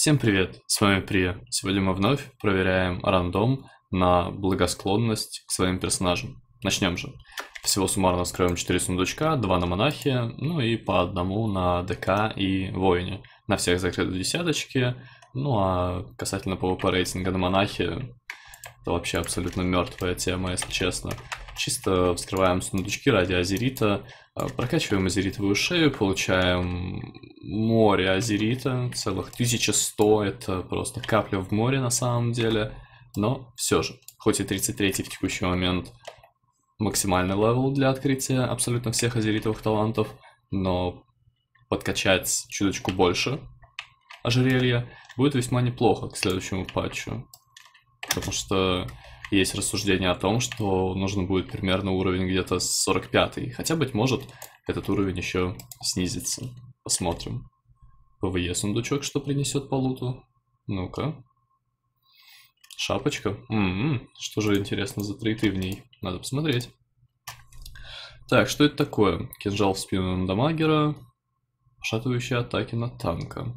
Всем привет, с вами Прия. Сегодня мы вновь проверяем рандом на благосклонность к своим персонажам. Начнем же. Всего суммарно скроем 4 сундучка, 2 на монахе, ну и по одному на ДК и воине. На всех закрыты десяточки, ну а касательно PvP рейтинга на монахе, это вообще абсолютно мертвая тема, если честно. Чисто вскрываем сундучки ради азерита, а, прокачиваем азеритовую шею, получаем море азерита, целых 1100, это просто капля в море на самом деле. Но все же, хоть и 33 в текущий момент максимальный level для открытия абсолютно всех азеритовых талантов, но подкачать чуточку больше ожерелья будет весьма неплохо к следующему патчу. Потому что есть рассуждение о том, что нужно будет примерно уровень где-то 45 Хотя, быть может, этот уровень еще снизится. Посмотрим. PvE сундучок, что принесет по луту. Ну-ка. Шапочка. М -м, что же интересно за трейты в ней? Надо посмотреть. Так, что это такое? Кинжал в спину дамагера. Шатывающие атаки на танка.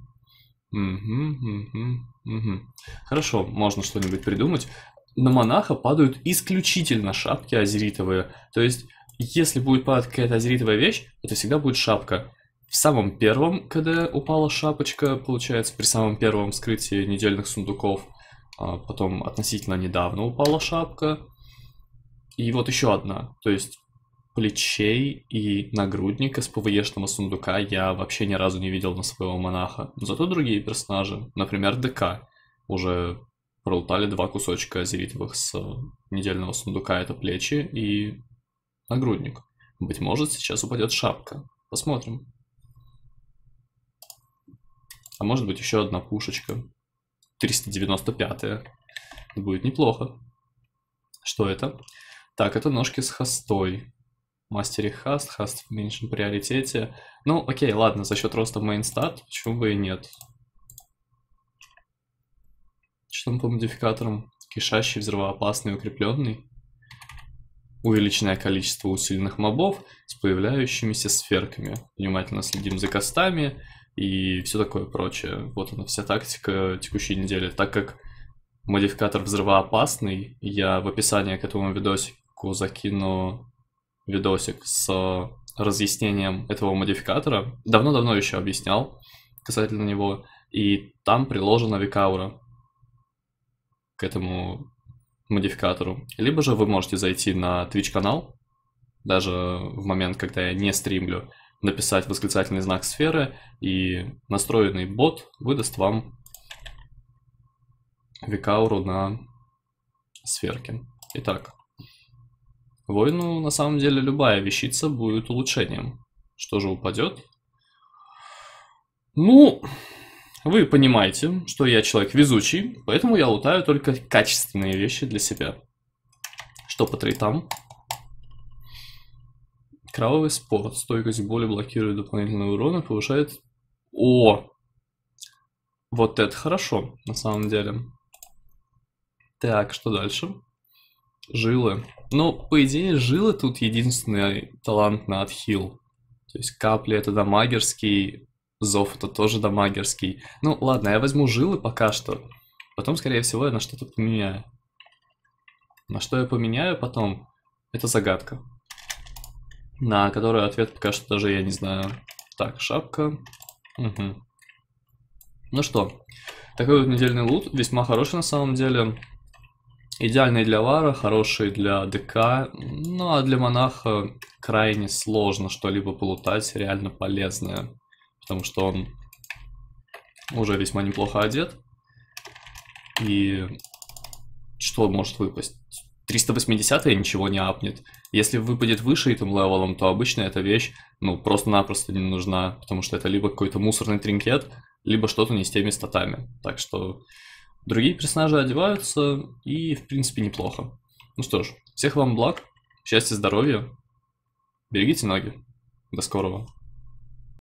Угу, угу, угу. Хорошо, можно что-нибудь придумать. На монаха падают исключительно шапки азеритовые. То есть, если будет падать какая-то азеритовая вещь, это всегда будет шапка. В самом первом, когда упала шапочка, получается, при самом первом вскрытии недельных сундуков, а потом относительно недавно упала шапка. И вот еще одна. То есть плечей и нагрудника с ПВЕшного сундука я вообще ни разу не видел на своего монаха. Зато другие персонажи, например, ДК, уже пролутали два кусочка азеритовых с недельного сундука, это плечи и нагрудник. Быть может, сейчас упадет шапка. Посмотрим. А может быть еще одна пушечка. 395-я. Будет неплохо. Что это? Так, это ножки с хастой mastery haste, haste в меньшем приоритете. Ну, окей, ладно, за счет роста main stat, почему бы и нет. Что там по модификаторам? Кишащий, взрывоопасный, укрепленный. Увеличенное количество усиленных мобов с появляющимися сферками. Внимательно следим за костами и все такое прочее. Вот она вся тактика текущей недели. Так как модификатор взрывоопасный, я в описании к этому видосику закину видосик с разъяснением этого модификатора. Давно-давно еще объяснял касательно него. И там приложена Викаура к этому модификатору. Либо же вы можете зайти на Twitch канал, даже в момент, когда я не стримлю, написать восклицательный знак сферы, и настроенный бот выдаст вам Викауру на сферке. Итак, Воину на самом деле любая вещица будет улучшением. Что же упадет? Ну, вы понимаете, что я человек везучий, поэтому я лутаю только качественные вещи для себя. Что по трейтам? Кровавый спорт. Стойкость боли блокирует дополнительный урон и повышает... О! Вот это хорошо, на самом деле. Так, что дальше? Жилы. Ну, по идее, жилы тут единственный талант на отхил. То есть капли это дамагерский, зов это тоже дамагерский. Ну, ладно, я возьму жилы пока что. Потом, скорее всего, я на что-то поменяю. На что я поменяю потом, это загадка. На которую ответ пока что даже я не знаю. Так, шапка. Угу. Ну что, такой вот недельный лут, весьма хороший на самом деле. Идеальный для вара, хороший для ДК, ну а для монаха крайне сложно что-либо полутать, реально полезное, потому что он уже весьма неплохо одет. И что может выпасть? 380 ничего не апнет. Если выпадет выше этим левелом, то обычно эта вещь, ну, просто-напросто не нужна, потому что это либо какой-то мусорный trinket, либо что-то не с теми статами. Так что Другие персонажи одеваются, и, в принципе, неплохо. Ну что ж, всех вам благ, счастья, здоровья, берегите ноги. До скорого.